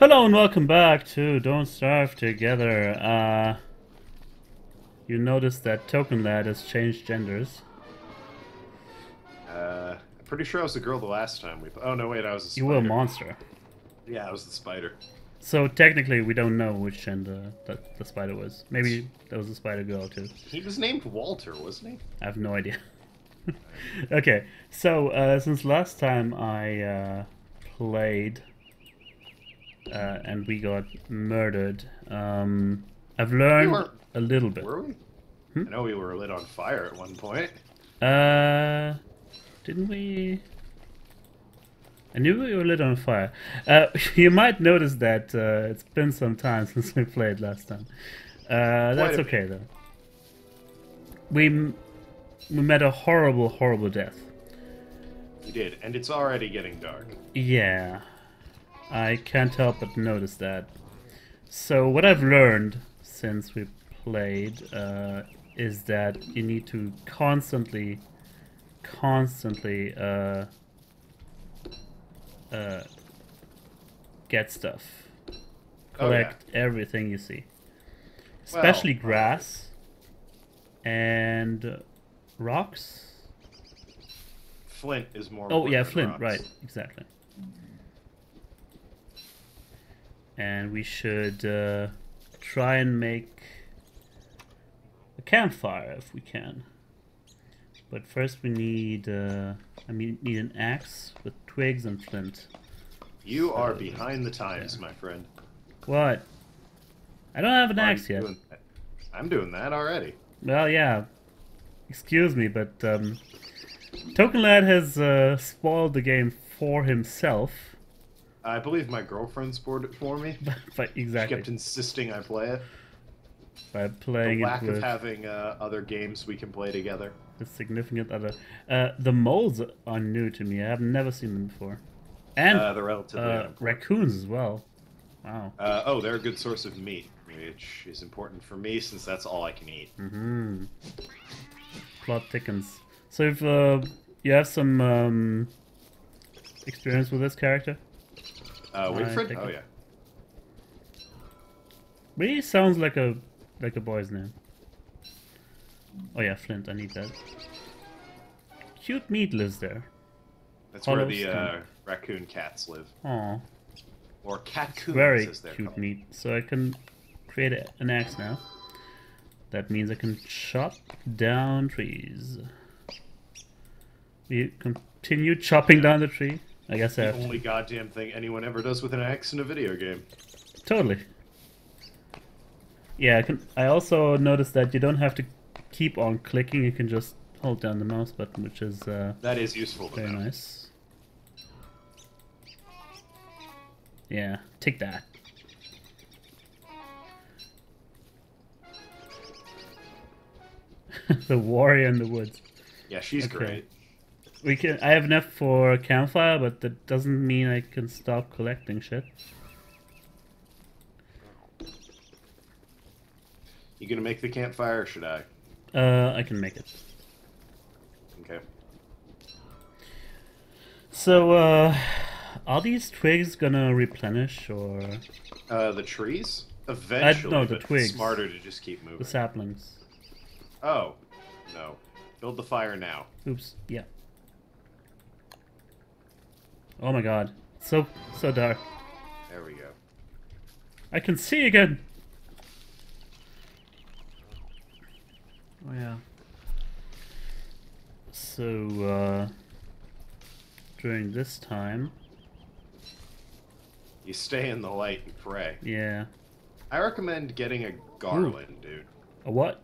Hello and welcome back to Don't Starve Together. Uh, you noticed that Token Lad has changed genders. Uh, I'm pretty sure I was the girl the last time we. Oh no, wait, I was. You were a monster. Yeah, I was the spider. So technically, we don't know which gender that the spider was. Maybe that was a spider girl too. He was named Walter, wasn't he? I have no idea. okay, so uh, since last time I uh, played uh, and we got murdered, um, I've learned weren't- a little bit. Were we? Hmm? I know we were lit on fire at one point. Uh, didn't we? I knew we were lit on fire. Uh, you might notice that uh, it's been some time since we played last time. Uh, that's okay though. We m- we met a horrible, horrible death. We did, and it's already getting dark. Yeah, I can't help but notice that. So what I've learned since we played uh, is that you need to constantly, constantly uh, uh, get stuff, Oh, yeah. collect everything you see, especially Well, grass and rocks. Flint is more. Oh yeah, flint. rocks. Right, exactly. And we should uh, try and make a campfire if we can. But first we need, uh, I mean, need an axe with twigs and flint. You are behind the times, my friend. What? I don't have an I'm axe yet. I'm doing that already. Well, yeah. Excuse me, but um, Token Lad has uh, spoiled the game for himself. I believe my girlfriend spoiled it for me. but She kept insisting I play it. by The lack it of having uh, other games we can play together. a significant other. Uh, the moles are new to me. I have never seen them before, and uh, they're relatively uh, raccoons as well. Wow. Uh, oh, they're a good source of meat, which is important for me since that's all I can eat. Mm-hmm. Plot thickens. So if uh, you have some um, experience with this character, Uh, Wigfrid? take Oh it. yeah. really sounds like a like a boy's name. Oh yeah, Flint. I need that. Cute meat lives there. That's where the uh, raccoon cats live, Aw. or catcoons very cute called. meat. So I can create a, an axe now. That means I can chop down trees. We continue chopping down the tree. I guess I The to. only goddamn thing anyone ever does with an axe in a video game. Totally. Yeah, I can. I also noticed that you don't have to keep on clicking. You can just hold down the mouse button, which is uh, That is useful to very nice. Yeah, take that. the warrior in the woods. Yeah, she's Okay. great. We can. I have enough for a campfire, but that doesn't mean I can stop collecting shit. You gonna make the campfire, or should I? Uh, I can make it. Okay. So, uh, are these twigs gonna replenish or Uh, the trees? Eventually, no, the but it's twigs. smarter to just keep moving. the saplings? Oh, no. Build the fire now. Oops. Yeah. Oh my god. So so dark. There we go. I can see again. Oh yeah. So uh during this time, You stay in the light and pray. yeah. I recommend getting a garland, dude. A what?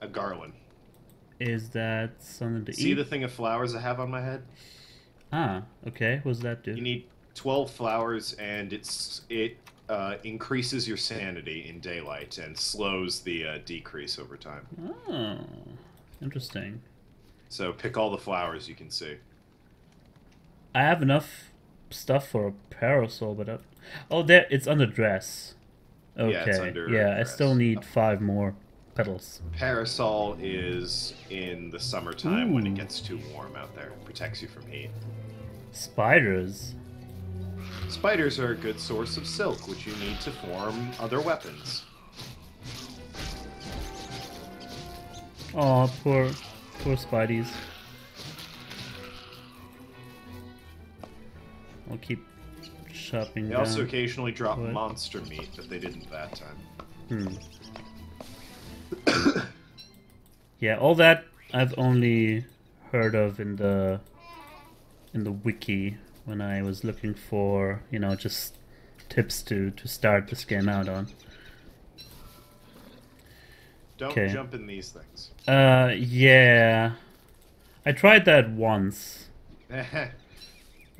A garland. Is that something to See eat? See the thing of flowers I have on my head? Ah, okay. What does that do? You need 12 flowers, and it's it uh, increases your sanity in daylight and slows the uh, decrease over time. Oh, interesting. So pick all the flowers you can see. I have enough stuff for a parasol, but I... oh, there it's under dress. Okay, Yeah, yeah, I still need five more petals. Parasol is in the summertime when it gets too warm out there. It protects you from heat. Spiders. Spiders are a good source of silk, which you need to form other weapons. Oh, poor, poor Spideys. I'll keep shopping. They down. also occasionally drop What? monster meat, but they didn't that time. Hmm. yeah, all that I've only heard of in the in the wiki when I was looking for, you know, just tips to to start this game out on. Don't Okay. jump in these things. Uh, yeah, I tried that once.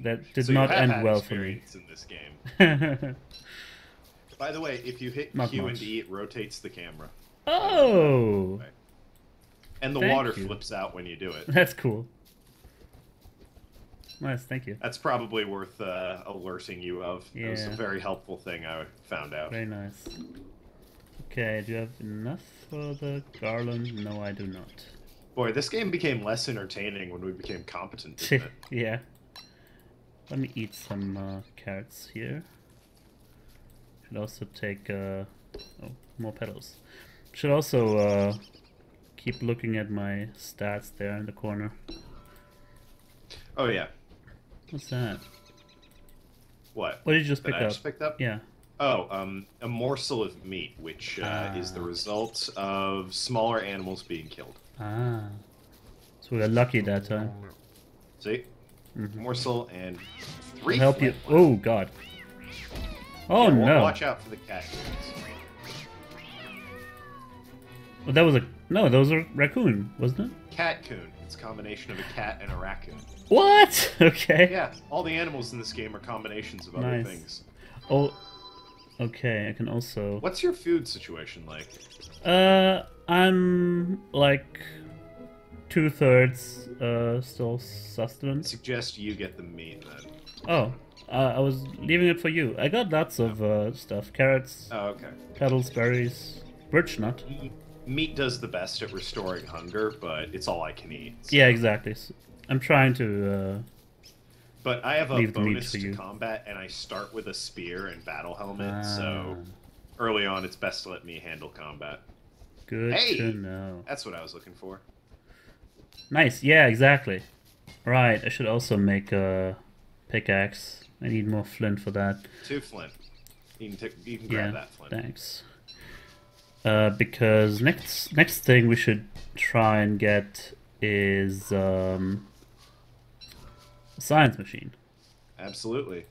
That did So not end well for me. in this game. By the way, if you hit Not Q much. and E, it rotates the camera, oh, and the Thank water you. flips out when you do it. that's cool. Nice, thank you. That's probably worth uh, alerting you of. Yeah. It was a very helpful thing I found out. Very nice. Okay, do you have enough for the garland? No, I do not. Boy, this game became less entertaining when we became competent, yeah. Let me eat some uh, carrots here. Should also take uh, oh more petals. Should also uh, keep looking at my stats there in the corner. Oh yeah. What's that? What? What did you just That pick I up? just picked up? Yeah. Oh, um, a morsel of meat, which uh, is the Ah. result of smaller animals being killed. Ah. So we got lucky that time. See, Mhm. morsel and three. I'll help you. flint Oh god. Oh Yeah, no. Watch out for the cat. dudes. Well, that was a no. That was a raccoon, wasn't it? Cat coon. It's a combination of a cat and a raccoon. What? Okay. Yeah, all the animals in this game are combinations of other Nice. things. Oh. Okay. I can also. What's your food situation like? Uh, I'm like two thirds uh still I sustenance. suggest you get the meat then. Oh. Uh, I was leaving it for you. I got lots of uh, stuff: carrots, Oh, okay. petals, berries, birch nut. Meat does the best at restoring hunger, but it's all I can eat. so- Yeah, exactly. I'm trying to. Uh, But I have a Leave the meat bonus to you. combat, and I start with a spear and battle helmet, ah, so early on it's best to let me handle combat. good Hey! to know. That's what I was looking for. Nice. Yeah, exactly. Right. I should also make a pickaxe. I need more flint for that. Two flint. You can, t- you can grab yeah. that flint. Thanks. Uh, because next next thing we should try and get is um, a science machine Absolutely.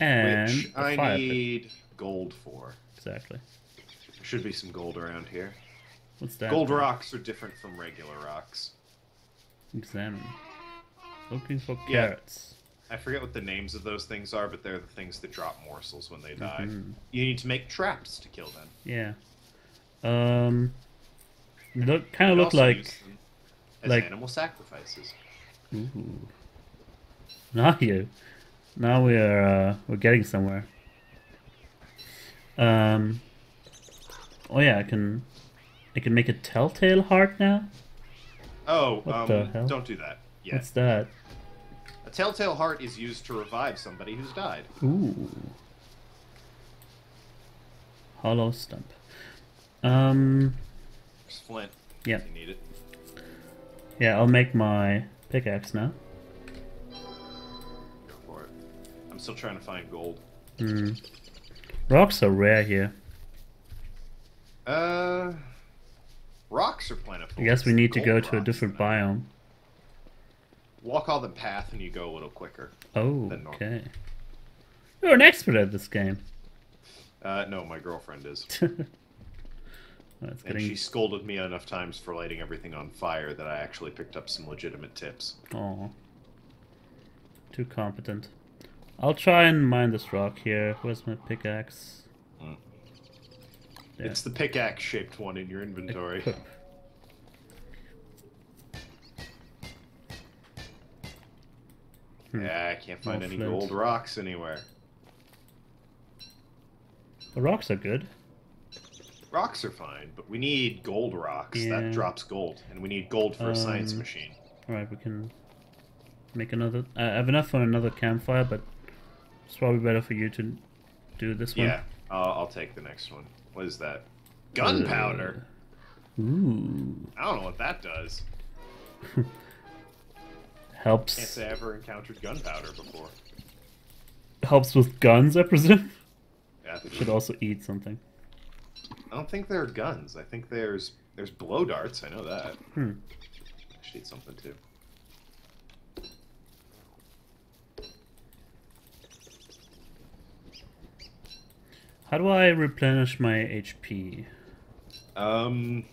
and Which I fire pit. need gold for. Exactly. There should be some gold around here. What's that? Gold rocks are different from regular rocks. Examine. Looking for Yeah. carrots. I forget what the names of those things are, but they're the things that drop morsels when they die. Mhm. You need to make traps to kill them. Yeah. Um. Look, kind of look like. as like- animal sacrifices. Ooh. Now you. Now we're uh, we're getting somewhere. Um. Oh yeah, I can. I can make a telltale heart now. Oh, What the um, hell? don't do that. Yeah. What's that? A telltale heart is used to revive somebody who's died. Ooh. Hollow stump. Um. There's flint. Yeah. You need it. Yeah, I'll make my pickaxe now. Go for it. I'm still trying to find gold. Hmm. Rocks are rare here. Uh, rocks are plentiful. I guess we need to go to a different biome. Walk all the path and you go a little quicker. Oh, okay. You're an expert at this game. Uh, no, my girlfriend is. That's And getting. she scolded me enough times for lighting everything on fire that I actually picked up some legitimate tips. Oh. Too competent. I'll try and mine this rock here. Where's my pickaxe? Mm. It's It's the pickaxe shaped one in your inventory. Hmm. Yeah, I can't find any flint. gold rocks anywhere. The rocks are good. Rocks are fine, but we need gold rocks. Yeah. That drops gold, and we need gold for a science Um, machine. Alright, we can make another. I have enough for another campfire, but It's probably better for you to do this one. Yeah, I'll, I'll take the next one. What is that? Gunpowder. Ooh. I don't know what that does. Can't Helps say I ever encountered gunpowder before. helps with guns, I presume. Yeah, Should also eat something. I don't think there are guns. I think there's there's blow darts. I know that. Hmm. I should eat something too. How do I replenish my HP? Um,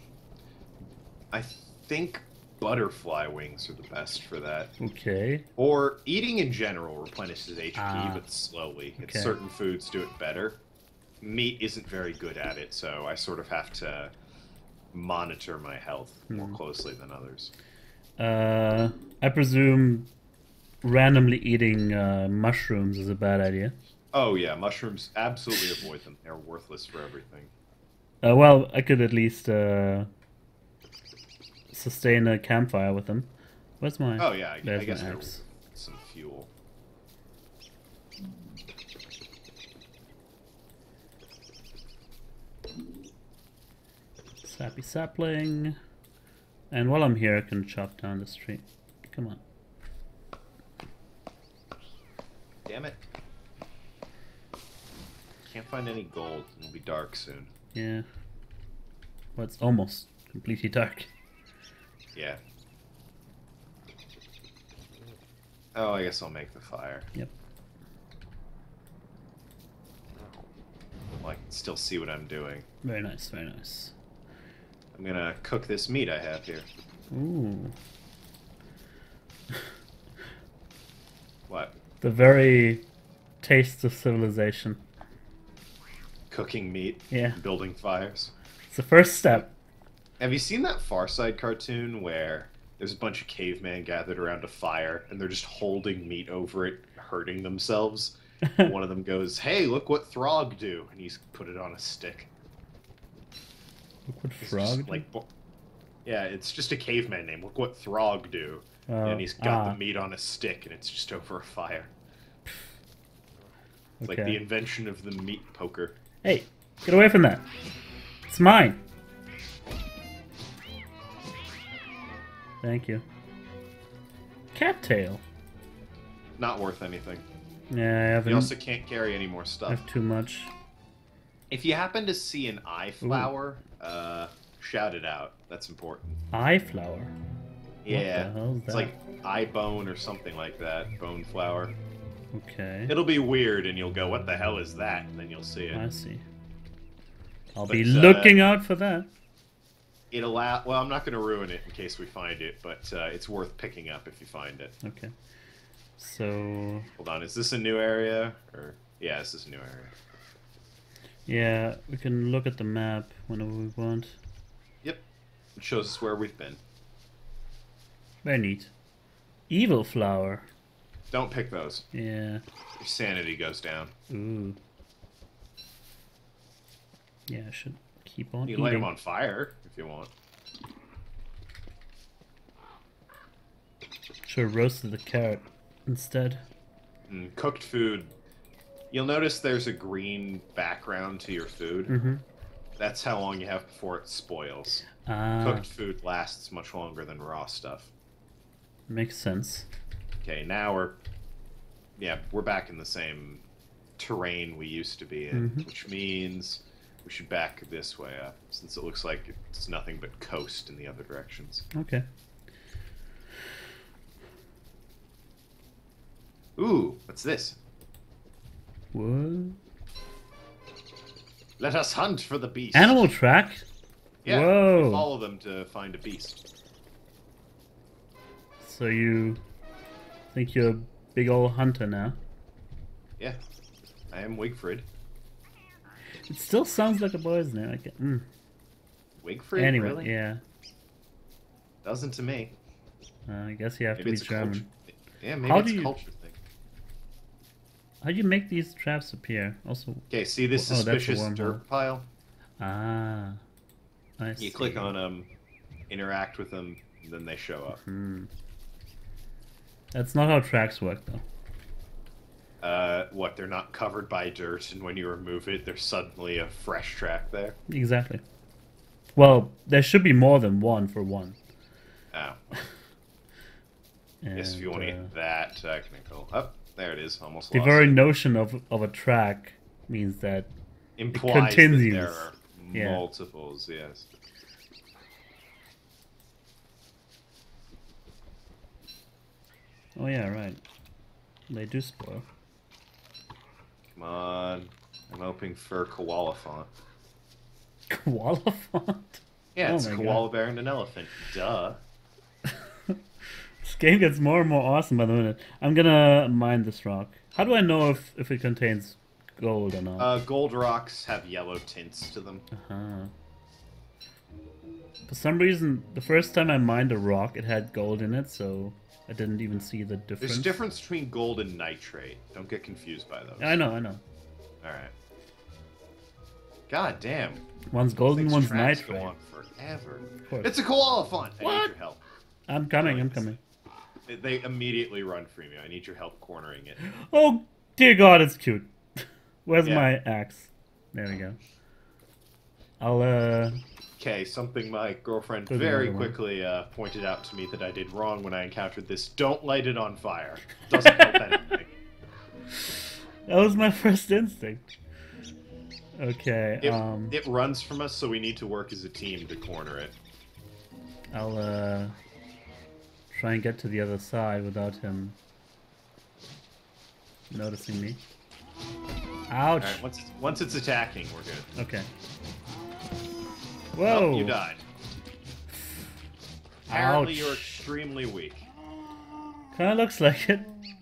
I think butterfly wings are the best for that. Okay. Or eating in general replenishes HP, Ah. but slowly. Okay. And certain foods do it better. Meat isn't very good at it, so I sort of have to monitor my health more Hmm. closely than others. Uh, I presume randomly eating uh, mushrooms is a bad idea. Oh yeah, mushrooms. Absolutely avoid them. They're worthless for everything. Uh, well, I could at least uh, sustain a campfire with them. Where's my? Oh yeah, I, I There's guess my they're axe. some fuel. Sappy sapling. And while I'm here, I can chop down this tree. Come on. Damn it. Can't find any gold. It'll be dark soon. Yeah. Well, it's almost completely dark. Yeah. Oh, I guess I'll make the fire. Yep. Can still see what I'm doing. Very nice, very nice. I'm gonna cook this meat I have here. Ooh. What? The very taste of civilization. Cooking meat? Yeah. Building fires? It's the first step. Have you seen that Far Side cartoon where there's a bunch of cavemen gathered around a fire and they're just holding meat over it, hurting themselves? One of them goes, "Hey, look what Throg do," and he's put it on a stick. Look what It's frog. just like, bo- yeah, it's just a caveman name. Look what Throg do, Uh, and he's got ah, the meat on a stick, and it's just over a fire. It's like the invention of the meat poker. Hey, get away from that. It's mine. Thank you. Cattail. Not worth anything. Yeah, I You haven't. also can't carry any more stuff. I have too much. If you happen to see an eye flower, uh, shout it out. That's important. Eye flower. Yeah, the hell is it's like eye bone or something like that. Bone flower. Okay. It'll be weird, and you'll go, "What the hell is that?" And then you'll see it. I see. I'll But, be uh, looking out for that. It allow. Well, I'm not going to ruin it in case we find it, but uh, it's worth picking up if you find it. Okay. So Hold on, is this a new area or? Yeah, this is a new area. Yeah, we can look at the map whenever we want. Yep, it shows us where we've been. Very neat. Evil flower. Don't pick those. Yeah. Your sanity goes down. Ooh. Yeah, I should keep on You eating. light them on fire if you want. Should have roasted the carrot instead. Mm, cooked food. You'll notice there's a green background to your food. Mm-hmm. That's how long you have before it spoils. Ah, Cooked food lasts much longer than raw stuff. makes sense. Okay, now we're yeah, we're back in the same terrain we used to be in, Mhm. which means we should back this way up since it looks like it's nothing but coast in the other directions. Okay. Ooh, what's this? What? Let us hunt for the beast. Animal track? Yeah, Whoa. follow them to find a beast. So you think you're a big old hunter now? Yeah, I am Wigfrid. It still sounds like a boy's name. I can, mm. Wigfrid, Anyway, really? yeah. Doesn't to me. Uh, I guess you have Maybe to be German. Yeah, maybe How it's do you- culture. How do you make these traps appear? Also, Okay, see this Oh, suspicious dirt pile? ah, I see. You click on them, interact with them, then they show up. Hmm. That's not how tracks work, though. Uh, what they're not covered by dirt, and when you remove it, there's suddenly a fresh track there. Exactly. Well, there should be more than one for one. Oh, And, yes, if you want to uh, get that technical. Up there it is. Almost the very it. notion of of a track means that implies that continues. there are Yeah. multiples. Yes. oh yeah, right. They do spoil. Come on. I'm hoping for koalefant. Koala font. Yeah, Oh it's koala bear and an elephant. Duh. This game gets more and more awesome by the minute. I'm gonna mine this rock. How do I know if if it contains gold or not? Uh, gold rocks have yellow tints to them. Uh-huh. For some reason, the first time I mined a rock, it had gold in it, so I didn't even see the difference. There's a difference between gold and nitrate. Don't get confused by those. I know, I know. All right. God damn. One's golden, one's tracks go nitrate. on forever. It's a koalefant. I need What? your help. I'm coming, I'm coming. They- immediately run from you. I need your help cornering it. Oh, dear God, it's cute. Where's Yeah. my axe? There we go. I'll, uh... Okay, something my girlfriend There's very quickly uh, pointed out to me that I did wrong when I encountered this. Don't light it on fire. Doesn't help anything. That was my first instinct. Okay, It, um... it runs from us, so we need to work as a team to corner it. I'll, uh... Try and get to the other side without him... noticing me. Ouch! Right, once it's, once it's attacking, we're good. Okay. Oh, Whoa! you died. Apparently, Ouch. you're extremely weak. Kinda looks like it.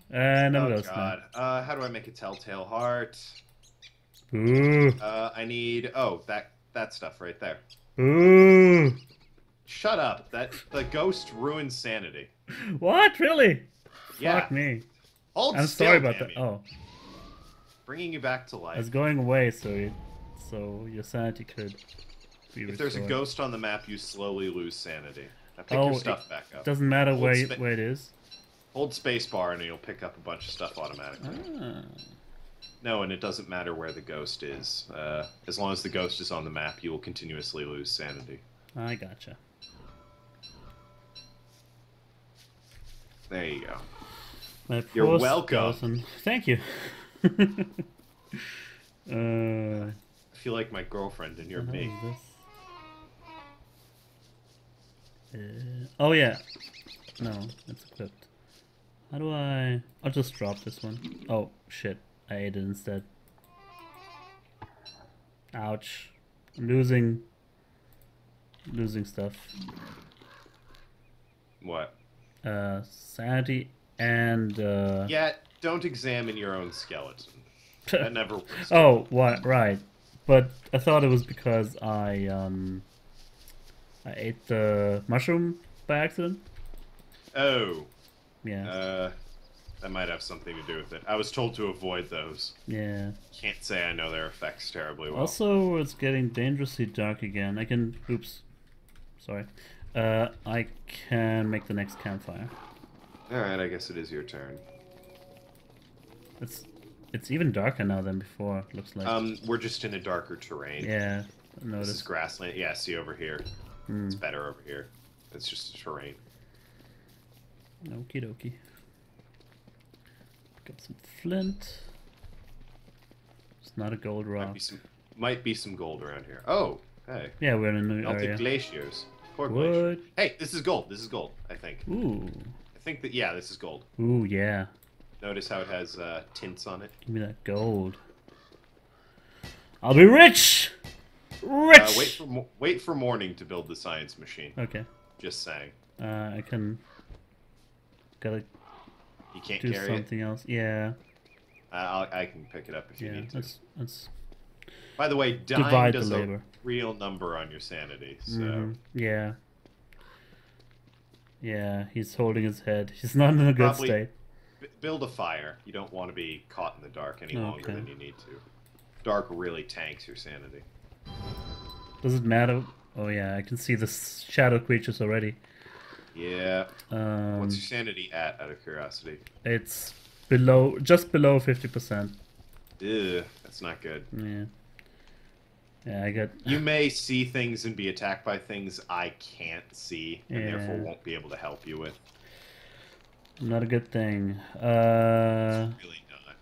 And I'm oh god. Uh, how do I make a telltale heart? Ooh. Uh, I need. Oh, that that stuff right there. Ooh. Shut up. That the ghost ruins sanity. What? Really? Yeah. Fuck me. Hold I'm still, sorry about that. Oh, Bringing you back to life. It's going away, so you, so your sanity could be If there's a ghost on the map, you slowly lose sanity. Now pick Oh, your stuff back up. Doesn't matter Hold where you, where it is. Hold spacebar and you'll pick up a bunch of stuff automatically. Ah. No, and it doesn't matter where the ghost is. Uh, as long as the ghost is on the map, you will continuously lose sanity. I gotcha. There you go. You're welcome. Thank you. uh, I feel like my girlfriend and you're me. Uh, oh yeah. No, it's equipped. How do I? I'll just drop this one. Oh shit! I ate it instead. Ouch! I'm losing. Losing stuff. What? Uh, sanity and uh. Yeah, don't examine your own skeleton. That never works. Oh, what? Right. But I thought it was because I um. I ate the mushroom by accident. Oh, Yeah. uh, that might have something to do with it. I was told to avoid those. yeah. Can't say I know their effects terribly well. Also, it's getting dangerously dark again. I can. Oops. Sorry. Uh, I can make the next campfire. Alright, I guess it is your turn. It's it's even darker now than before. Looks like. Um, we're just in a darker terrain. yeah. I This is grassland. Yeah, see over here. Hmm. It's better over here. It's just a terrain. Okie dokie. Pick up some flint. It's not a gold rock. Might be some, might be some gold around here. Oh, hey. Yeah, we're in a new Melted area. glaciers. What? Hey, this is gold. This is gold, I think. Ooh. I think that, yeah, this is gold. Ooh, yeah. Notice how it has uh, tints on it. Give me that gold. I'll be rich! Rich! Uh, wait for wait for morning to build the science machine. Okay. Just saying. Uh, I can. Gotta You can't do carry something else. Yeah. Uh, I'll, I can pick it up if you need to. Let's let's By the way, dying divide the does a real number on your sanity. So Mhm. Yeah. Yeah, he's holding his head. He's not in a good Probably- state. b- build a fire. You don't want to be caught in the dark any longer Okay. than you need to. Dark really tanks your sanity. Does it matter? Oh yeah, I can see the shadow creatures already. Yeah. Um, What's your sanity at? Out of curiosity. it's below, just below fifty percent. Ew, that's not good. Yeah. Yeah, I got. You may see things and be attacked by things I can't see, and therefore won't be able to help you with. Not a good thing. Uh, Really not.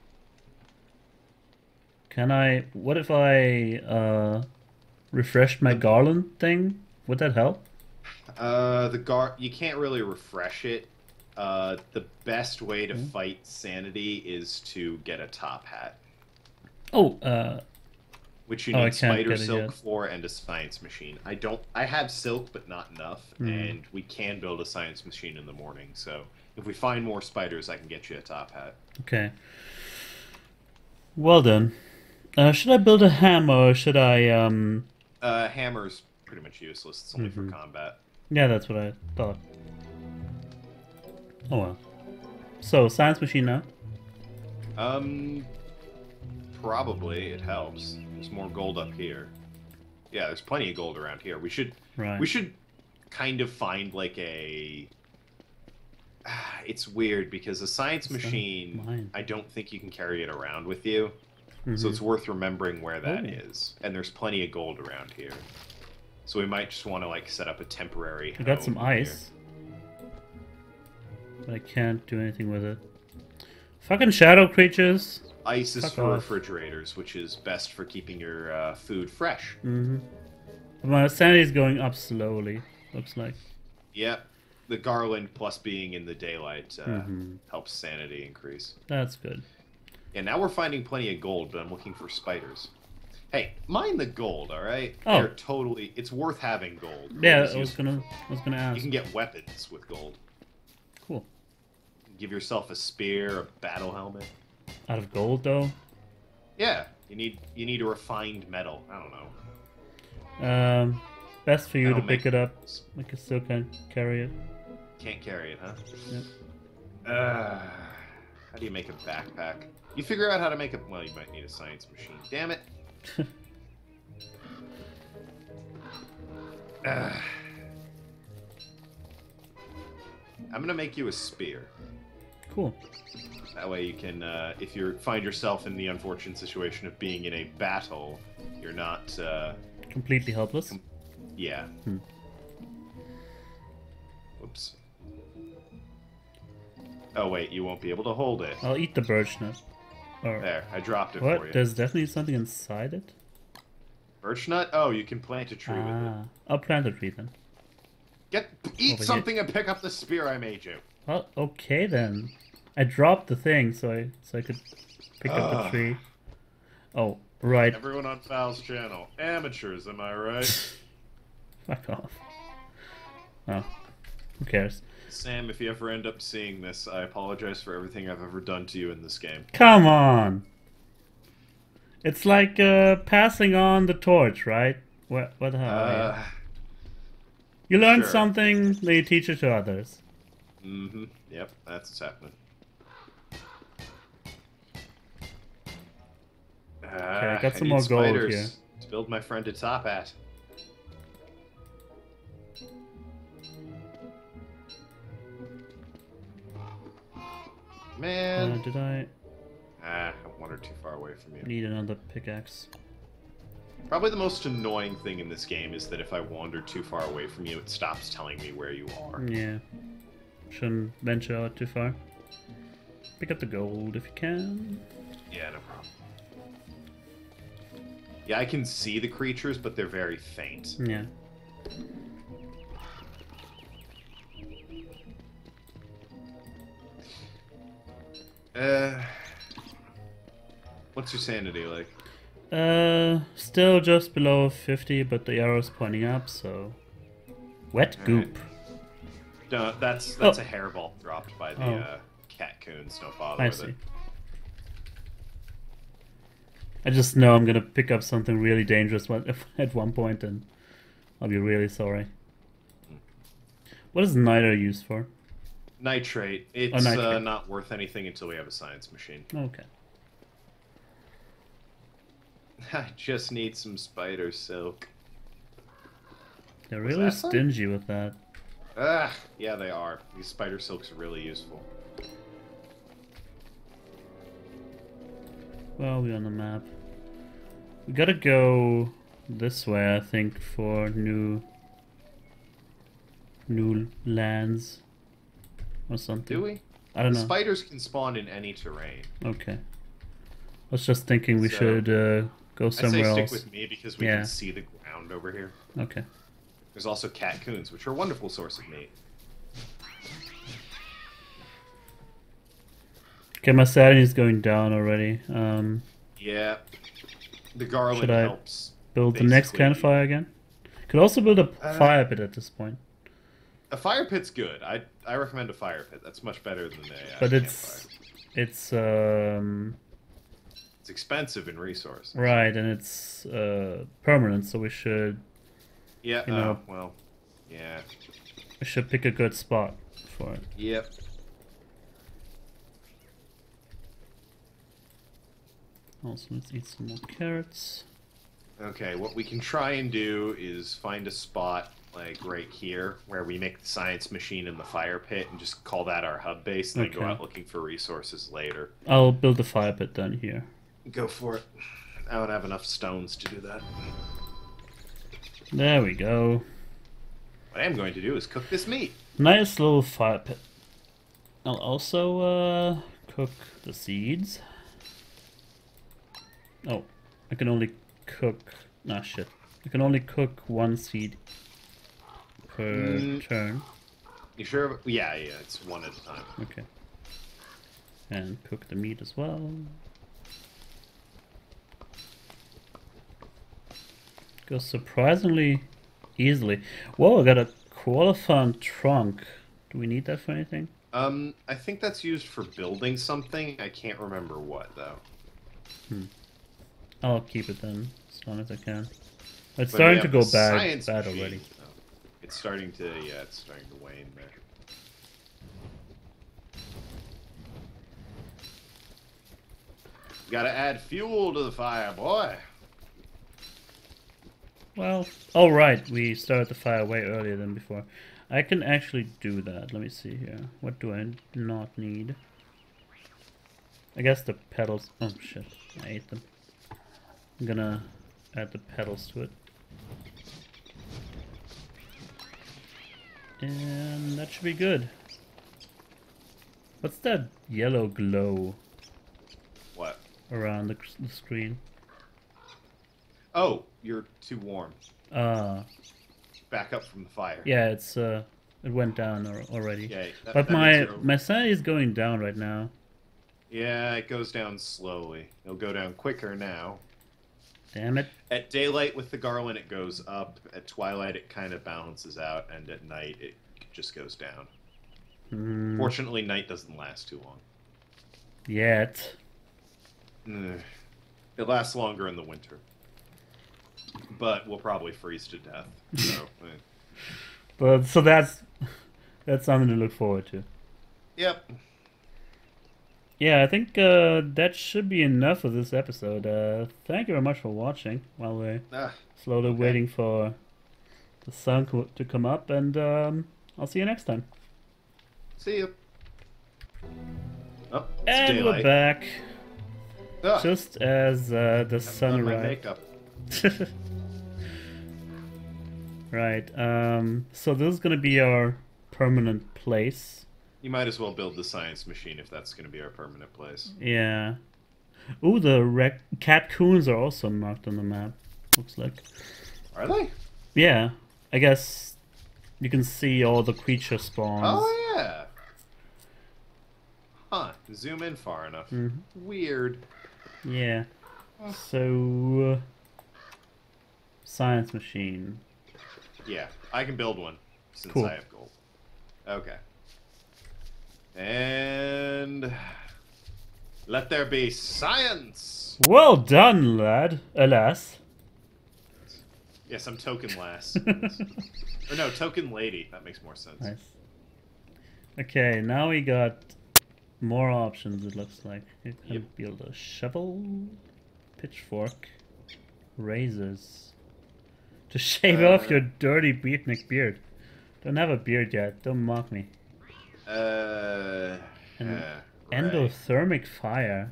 can I? What if I uh, refreshed my garland thing? Would that help? Uh, the gar you can't really refresh it. Uh, the best way to Hmm. fight sanity is to get a top hat, Oh, uh, which you Oh, need spider silk for and a science machine. I don't. I have silk, but not enough, Hmm. and we can build a science machine in the morning. So if we find more spiders, I can get you a top hat. okay. Well then, uh, should I build a hammer or should I? Um, Uh, hammer's pretty much useless. It's only Mhm. for combat. yeah, that's what I thought. Oh well. So science machine now. Um, probably it helps. There's more gold up here. Yeah, there's plenty of gold around here. We should Right. we should kind of find like a. It's weird because a science machine. I don't think you can carry it around with you. So Mhm. it's worth remembering where that is. Oh. And there's plenty of gold around here. So we might just want to like set up a temporary. I got some home here. ice. But I can't do anything with it. Fucking shadow creatures. Ice is Fuck for off. refrigerators, which is best for keeping your uh, food fresh. Mm-hmm. My sanity is going up slowly. Looks like. Yep. The garland plus being in the daylight uh, Mhm. helps sanity increase. That's good. Yeah, now we're finding plenty of gold, but I'm looking for spiders. Hey, mine the gold, all right? Oh. They're totally. It's worth having gold. Gold Yeah, I was gonna. I was gonna ask. You can get weapons with gold. Cool. Give yourself a spear, a battle helmet. Out of gold though. Yeah, you need you need a refined metal. I don't know. Um, best for you to pick it up. I can still can't carry it. Can't carry it, huh? Yep. Uh, how do you make a backpack? You figure out how to make a. Well, you might need a science machine. Damn it. Ah. I'm gonna make you a spear. Cool. That way you can, uh, if you find yourself in the unfortunate situation of being in a battle, you're not, uh, Completely helpless. Com- yeah. Hmm. Whoops. Oh wait, you won't be able to hold it. I'll eat the birch nut. Or There, I dropped it for what? you. There's definitely something inside it. Birch nut? Oh, you can plant a tree with it. Ah, I'll plant a tree then. Get eat Over here. something and pick up the spear I made you. Well, okay then. I dropped the thing so I so I could pick up the tree. Oh, right. Everyone on Foul's channel, amateurs, am I right? Fuck off. Oh, who cares? Sam, if you ever end up seeing this, I apologize for everything I've ever done to you in this game. Come on. It's like uh, passing on the torch, right? What? What the hell? Uh, you learn sure. something, then you teach it to others. mm-hmm. Yep, that's what's happening. I Uh, got some need more gold here. To build my friend a top hat. Man, Uh, did I ah, I wandered too far away from you. need another pickaxe? Probably the most annoying thing in this game is that if I wander too far away from you, it stops telling me where you are. Yeah. Shouldn't venture out too far. Pick up the gold if you can. Yeah, no problem. Yeah, I can see the creatures, but they're very faint. Yeah. Uh, what's your sanity like? Uh, still just below 50, but the arrow's pointing up, so. Wet goop. No, that's that's Oh. a hairball dropped by the Oh. uh, cat coons. No bother I with see. it. I just know I'm gonna pick up something really dangerous at one point, and I'll be really sorry. What is niter used for? Nitrate. It's Uh, nitrate. not worth anything until we have a science machine. Okay. I just need some spider silk. They're really that fun? stingy with that. Ah, yeah, they are. These spider silks are really useful. Where are we on the map? We gotta go this way, I think, for new new lands or something. Do we? I don't know. spiders can spawn in any terrain. Okay. I was just thinking we So- should uh, go I say somewhere stick else. with me because we Yeah. can see the ground over here. Okay. There's also catcoons, which are a wonderful source of meat. Okay, my sanity is going down already. Um, Yeah. The garland Should I- helps. build the next Basically- campfire again. Could also build a Uh, fire pit at this point, A fire pit's good. I I recommend a fire pit. That's much better than a uh, but campfire. it's it's um, It's expensive in resource. right and it's uh, permanent, so we should Yeah. You know. well. Yeah. we should pick a good spot for it. Yep. Also, let's eat some more carrots. Okay. What we can try and do is find a spot like right here where we make the science machine in the fire pit and just call that our hub base and then go out looking for resources later. I'll build a fire pit down here. Go for it. I don't have enough stones to do that. There we go. What I am going to do is cook this meat. Nice little fire pit. I'll also uh, cook the seeds. Oh, I can only cook. Nah, shit. I can only cook one seed per Mm. turn. You sure? Yeah, yeah. It's one at a time. Okay. And cook the meat as well. Goes surprisingly easily. Whoa, I got a koalefant trunk. Do we need that for anything? Um, I think that's used for building something. I can't remember what though. I'll keep it then, as long as I can. It's But starting to go bad, bad machine- already. oh, it's starting to yeah, it's starting to wane there. Gotta add fuel to the fire, boy. Well, all right, we started the fire way earlier than before. I can actually do that. Let me see here. What do I not need? I guess the pedals. Oh shit, I ate them. I'm gonna add the petals to it. And that should be good. What's that yellow glow What? around the, the screen? Oh, you're too warm. Ah, Back up from the fire. yeah, it's uh, it went down already. Yeah, that- But that my my sanity is going down right now. yeah, it goes down slowly. It'll go down quicker now. Damn it. At daylight with the garland, it goes up. At twilight, it kind of balances out, and at night, it just goes down. Hmm, Fortunately, night doesn't last too long. yet. It lasts longer in the winter, but we'll probably freeze to death. So, eh. But so that's that's something to look forward to. yep. Yeah, I think uh, that should be enough of this episode. Uh, thank you very much for watching while we're Ah, slowly Okay. waiting for the sun co- to come up, and um, I'll see you next time. see you. Oh, And daylight. we're back, Ah, just as uh, the haven't sun arrived. right. Um. So this is gonna be our permanent place. You might as well build the science machine if that's going to be our permanent place. Yeah. Ooh, the rec- cat coons are also marked on the map. Looks like. Are they? Yeah. I guess you can see all the creature spawns. Oh yeah. Huh. Zoom in far enough. Mhm. Weird. Yeah. So. Uh, science machine. Yeah, I can build one since Cool. I have gold. Okay. And let there be science. Well done, lad. Alas. Yes, I'm token lass. or no, token lady. That makes more sense. Nice. Okay, now we got more options. It looks like you can Yep. build a shovel, pitchfork, razors to shave off Uh. your dirty beatnik beard. Don't have a beard yet. Don't mock me. Uh, uh, right. Endothermic fire.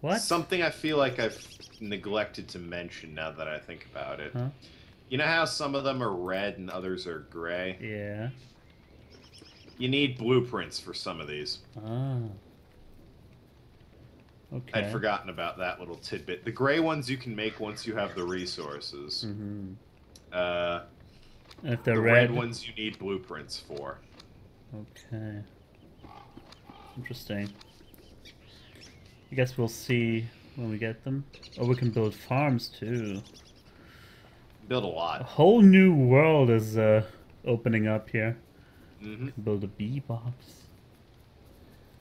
What? Something I feel like I've neglected to mention now that I think about it. Huh? You know how some of them are red and others are gray? Yeah. You need blueprints for some of these. Ah. Okay. I'd forgotten about that little tidbit. The gray ones you can make once you have the resources. Mm-hmm. Uh, if the they're red red, ones you need blueprints for. Okay. Interesting. I guess we'll see when we get them. Or we can build farms too. Build a lot. A whole new world is uh, opening up here. hmm Build a bee box.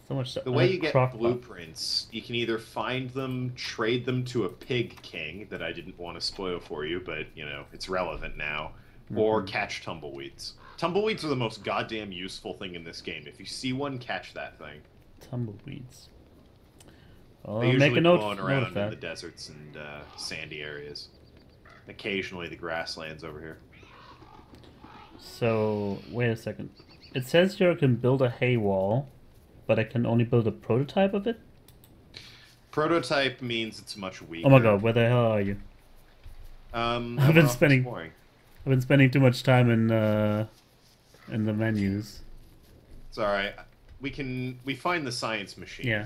So much stuff. The way Uh, you get blueprints, you can either find them, trade them to a pig king that I didn't want to spoil for you, but you know it's relevant now, or Mhm. catch tumbleweeds. Tumbleweeds are the most goddamn useful thing in this game. If you see one, catch that thing. Tumbleweeds. Well, They usually make a note, note around in the deserts and uh, sandy areas. Occasionally, the grasslands over here. So, wait a second. It says here I can build a hay wall, but I can only build a prototype of it? Prototype means it's much weaker. Oh my god, where the hell are you? Um, I've been spending- exploring. I've been spending too much time in uh, in the menus. It's all right. We can we find the science machine. Yeah,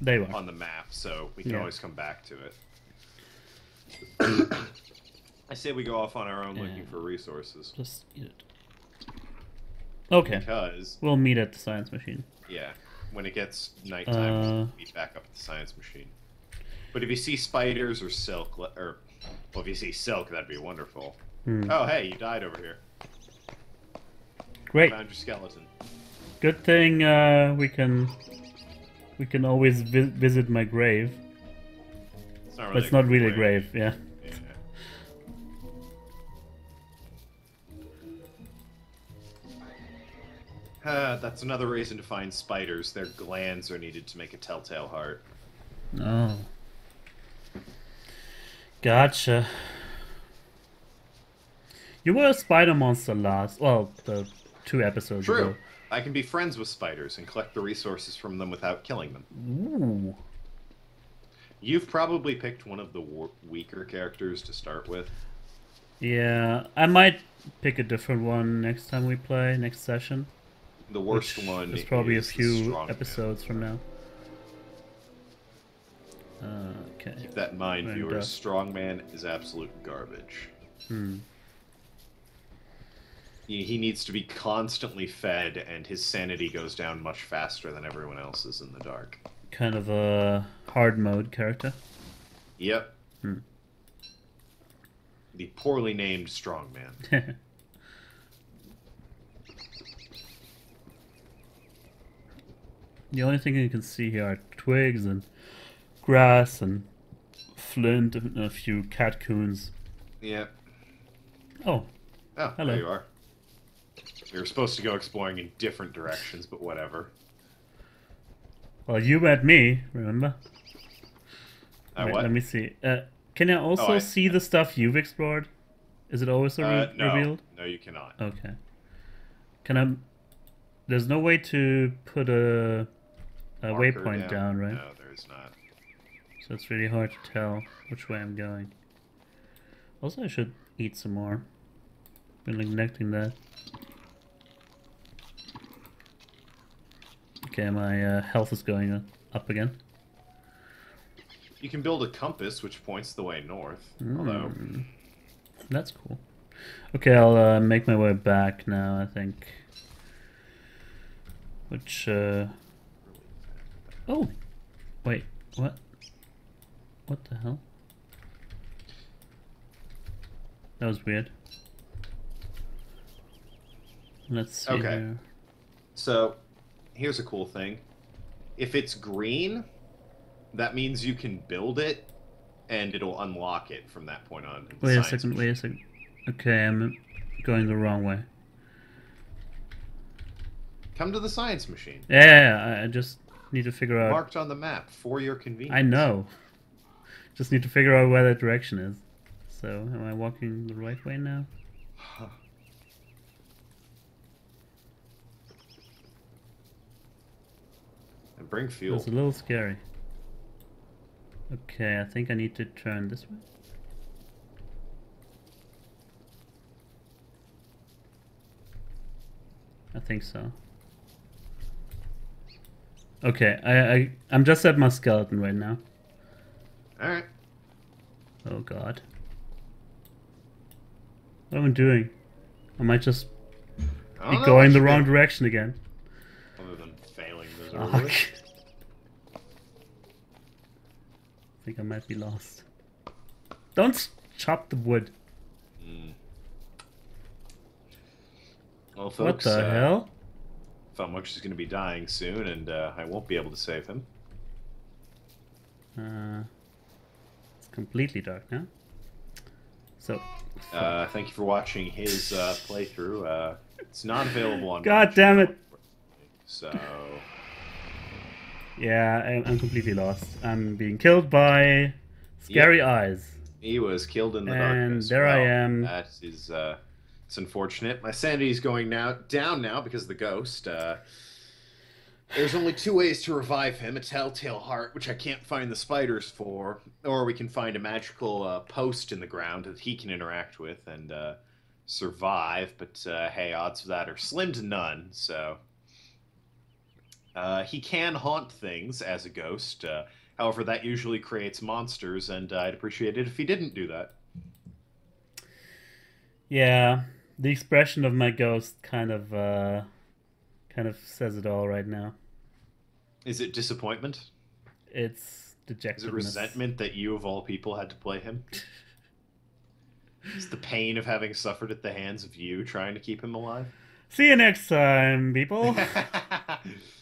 they were. on the map, so we can Yeah. always come back to it. I say we go off on our own looking for resources. Just eat it. Okay, Because, we'll meet at the science machine. yeah, when it gets nighttime, Uh. we'll meet back up at the science machine. But if you see spiders or silk, or, well, if you see silk, that'd be wonderful. Hmm. Oh, hey, you died over here. Great. Found your skeleton. Good thing uh, we can we can always vi- visit my grave. It's not really it's not really a grave. Yeah. Yeah. Uh, that's another reason to find spiders. Their glands are needed to make a telltale heart. Oh. Gotcha. You were a spider monster last. Well, the two episodes True. I can be friends with spiders and collect the resources from them without killing them. Ooh. You've probably picked one of the war- weaker characters to start with. Yeah, I might pick a different one next time we play, next session. The worst one is probably a is the few strong man. episodes from now. Uh, okay. Keep that in mind, And, viewers. Strongman is absolute garbage. Hmm. He, he needs to be constantly fed, and his sanity goes down much faster than everyone else's in the dark. Kind of a hard mode character. Yep. Hmm. The poorly named Strongman. the only thing you can see here are twigs and grass and flint and a few catcoons. Yep. Oh, Oh, Hello. there you are. You were supposed to go exploring in different directions, but whatever. well, you met me, remember? Uh, Wait, what? Let me see. Uh, can I also Oh, I- see the stuff you've explored? Is it always Uh, no, revealed? no, you cannot. Okay. Can I? There's no way to put a a Marker waypoint down, right? No, there is not. So it's really hard to tell which way I'm going. Also, I should eat some more. Been neglecting that. Okay, my uh, health is going up again. You can build a compass which points the way north. Although, Mm, That's cool. Okay, I'll uh, make my way back now, I think. Which, uh... Oh! Wait, what? What the hell? That was weird. Let's see Okay. here. so here's a cool thing. If it's green, that means you can build it, and it'll unlock it from that point on. Wait a second, wait a second. Okay, I'm going the wrong way. Come to the science machine. Yeah, yeah, yeah, I- I just need to figure out... Marked on the map for your convenience. I know. Just need to figure out where that direction is. So, am I walking the right way now? And bring fuel. It's a little scary. Okay, I think I need to turn this way. I think so. Okay, I, I I'm just at my skeleton right now. Alright. Oh god. What am I doing? I might just be going the wrong direction again. Other than failing miserably. Fuck. I think I might be lost. Don't chop the wood. Mm. Well, what folks, the uh, hell? Thumwitch is going to be dying soon, and uh, I won't be able to save him. Uh, it's completely dark now. So, Uh, thank you for watching his uh, playthrough. Uh, it's not available on. God my damn it. So yeah, I'm, I'm completely lost. I'm being killed by scary eyes. he was killed in the And darkness. there I am. That is. Uh, it's unfortunate. My sanity is going now down now because of the ghost. Uh, there's only two ways to revive him: a telltale heart, which I can't find the spiders for, or we can find a magical uh, post in the ground that he can interact with and uh, survive. But uh, hey, odds of that are slim to none. So uh, he can haunt things as a ghost. Uh, however, that usually creates monsters, and I'd appreciate it if he didn't do that. Yeah, the expression of my ghost kind of, uh, kind of says it all right now. Is it disappointment? It's Is it resentment that you, of all people, had to play him? Is the pain of having suffered at the hands of you trying to keep him alive? See you next time, people.